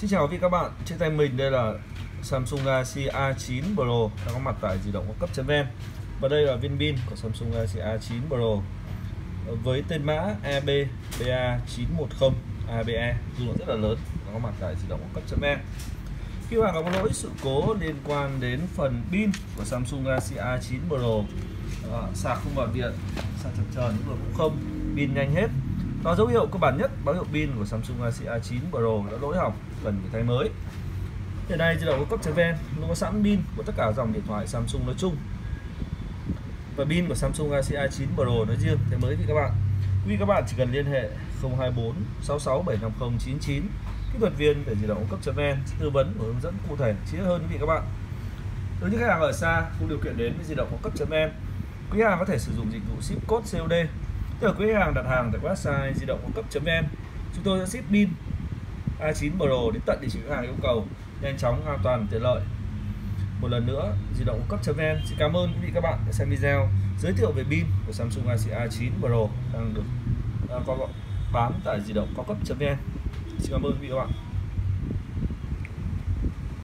Xin chào quý vị các bạn, trên tay mình đây là Samsung Galaxy A9 Pro đang có mặt tại di động cấp vn và đây là viên pin của Samsung Galaxy A9 Pro với tên mã EBBA910 ABE dung lượng rất là lớn đang có mặt tại di động cấp vn khi mà có lỗi sự cố liên quan đến phần pin của Samsung Galaxy A9 Pro à, sạc không vào điện sạc chập chờn những cũng không pin nhanh hết nó dấu hiệu cơ bản nhất, báo hiệu pin của Samsung Galaxy A9 Pro đã lỗi hỏng, cần phải thay mới. Hiện nay di động cấp ven, luôn có sẵn pin của tất cả dòng điện thoại Samsung nói chung. Và pin của Samsung Galaxy A9 Pro nói riêng, thay mới thì các bạn. Quý các bạn chỉ cần liên hệ 024 66 750 99 kỹ thuật viên để di động cấp ven, tư vấn và hướng dẫn cụ thể chi tiết hơn quý vị các bạn. Đối với khách hàng ở xa, không điều kiện đến với di động cấp ven, quý hàng có thể sử dụng dịch vụ ship code COD Tức là quý hàng đặt hàng tại website di động cấp.vn chúng tôi sẽ ship pin A9 Pro đến tận địa chỉ khách hàng yêu cầu, nhanh chóng, an toàn, tiện lợi. Một lần nữa, di động cấp.vn xin cảm ơn quý vị các bạn đã xem video giới thiệu về pin của Samsung Galaxy A9 Pro đang được đang có bán tại di động cao cấp.vn xin cảm ơn quý vị các bạn.